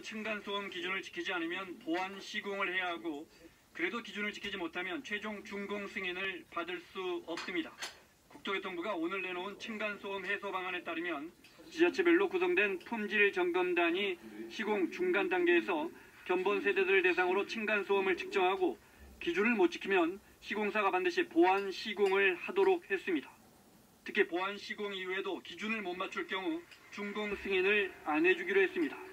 정부는 층간소음 기준을 지키지 않으면 보완 시공을 해야 하고 그래도 기준을 지키지 못하면 최종 준공 승인을 받을 수 없습니다. 국토교통부가 오늘 내놓은 층간소음 해소 방안에 따르면 지자체별로 구성된 품질 점검단이 시공 중간 단계에서 견본 세대들을 대상으로 층간소음을 측정하고 기준을 못 지키면 시공사가 반드시 보완 시공을 하도록 했습니다. 특히 보안 시공 이후에도 기준을 못 맞출 경우 준공 승인을 안 해주기로 했습니다.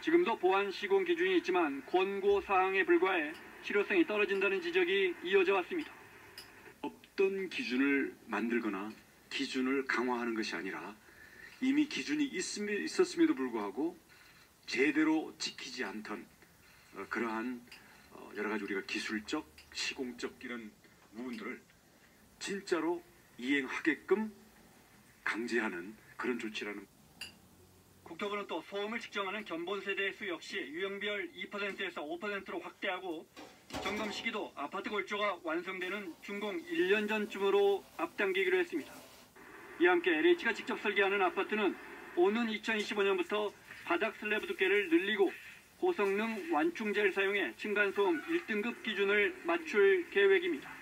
지금도 보안 시공 기준이 있지만 권고 사항에 불과해 실효성이 떨어진다는 지적이 이어져 왔습니다. 없던 기준을 만들거나 기준을 강화하는 것이 아니라 이미 기준이 있었음에도 불구하고 제대로 지키지 않던 어, 그러한 어, 여러 가지 우리가 기술적, 시공적 이런 부분들을 진짜로 이행하게끔 강제하는 그런 조치라는 국토부는 또 소음을 측정하는 견본 세대 수 역시 유형별 2%에서 5%로 확대하고 점검 시기도 아파트 골조가 완성되는 준공 1년 전쯤으로 앞당기기로 했습니다. 이와 함께 LH가 직접 설계하는 아파트는 오는 2025년부터 바닥 슬래브 두께를 늘리고 고성능 완충제를 사용해 층간소음 1등급 기준을 맞출 계획입니다.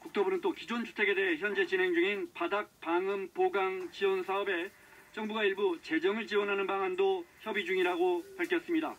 국토부는 또 기존 주택에 대해 현재 진행 중인 바닥 방음 보강 지원 사업에 정부가 일부 재정을 지원하는 방안도 협의 중이라고 밝혔습니다.